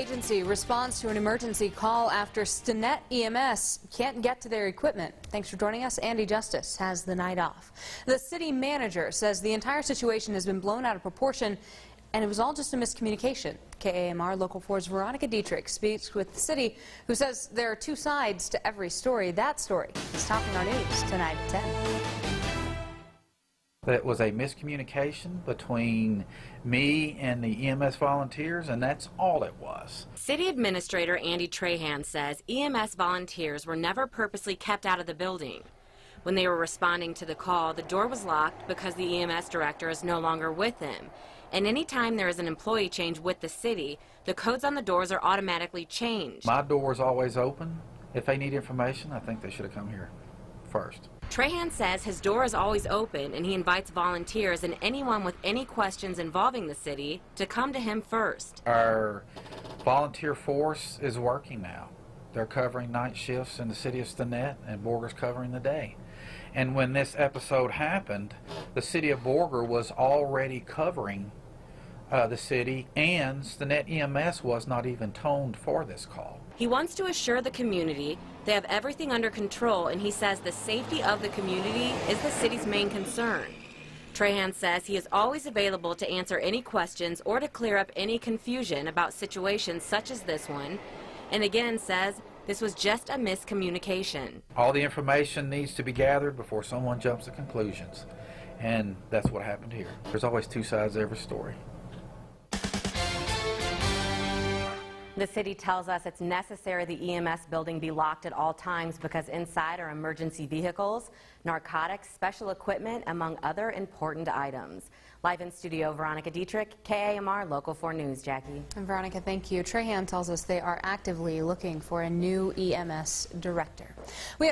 Agency responds to an emergency call after Stinnett EMS can't get to their equipment. Thanks for joining us. Andy Justice has the night off. The city manager says the entire situation has been blown out of proportion and it was all just a miscommunication. KAMR Local 4's Veronica Dietrich speaks with the city, who says there are two sides to every story. That story is topping our news tonight at 10. That was a miscommunication between me and the EMS volunteers, and that's all it was. City Administrator Andy Trahan says EMS volunteers were never purposely kept out of the building. When they were responding to the call, the door was locked because the EMS director is no longer with them. And anytime there is an employee change with the city, the codes on the doors are automatically changed. My door is always open. If they need information, I think they should have come here first. Trahan says his door is always open and he invites volunteers and anyone with any questions involving the city to come to him first. Our volunteer force is working now. They're covering night shifts in the city of Stinnett and Borger's covering the day. And when this episode happened, the city of Borger was already covering uh, the city, and Stinnett EMS was not even toned for this call. He wants to assure the community they have everything under control, and he says the safety of the community is the city's main concern. Trahan says he is always available to answer any questions or to clear up any confusion about situations such as this one, and again says this was just a miscommunication. All the information needs to be gathered before someone jumps to conclusions, and that's what happened here. There's always two sides to every story. The city tells us it's necessary the EMS building be locked at all times because inside are emergency vehicles, narcotics, special equipment, among other important items. Live in studio, Veronica Dietrich, KAMR Local 4 News. Jackie. And Veronica, thank you. Trahan tells us they are actively looking for a new EMS director. We